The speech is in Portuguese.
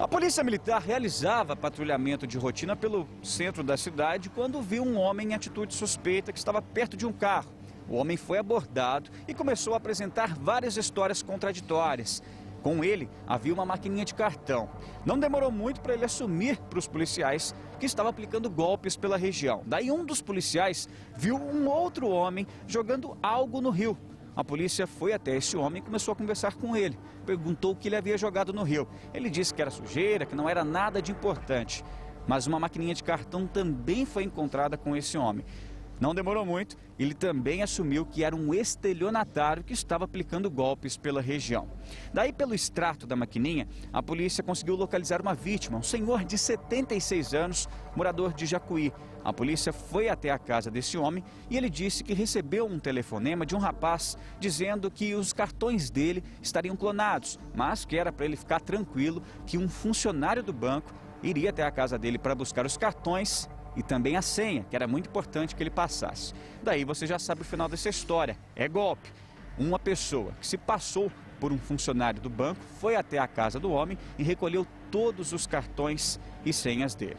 A polícia militar realizava patrulhamento de rotina pelo centro da cidade quando viu um homem em atitude suspeita que estava perto de um carro. O homem foi abordado e começou a apresentar várias histórias contraditórias. Com ele havia uma maquininha de cartão. Não demorou muito para ele assumir para os policiais que estava aplicando golpes pela região. Daí um dos policiais viu um outro homem jogando algo no rio. A polícia foi até esse homem e começou a conversar com ele. Perguntou o que ele havia jogado no rio. Ele disse que era sujeira, que não era nada de importante. Mas uma maquininha de cartão também foi encontrada com esse homem. Não demorou muito, ele também assumiu que era um estelionatário que estava aplicando golpes pela região. Daí, pelo extrato da maquininha, a polícia conseguiu localizar uma vítima, um senhor de 76 anos, morador de Jacuí. A polícia foi até a casa desse homem e ele disse que recebeu um telefonema de um rapaz dizendo que os cartões dele estariam clonados, mas que era para ele ficar tranquilo que um funcionário do banco iria até a casa dele para buscar os cartões e também a senha, que era muito importante que ele passasse. Daí você já sabe o final dessa história. É golpe. Uma pessoa que se passou por um funcionário do banco foi até a casa do homem e recolheu todos os cartões e senhas dele.